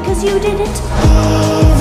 because you did it.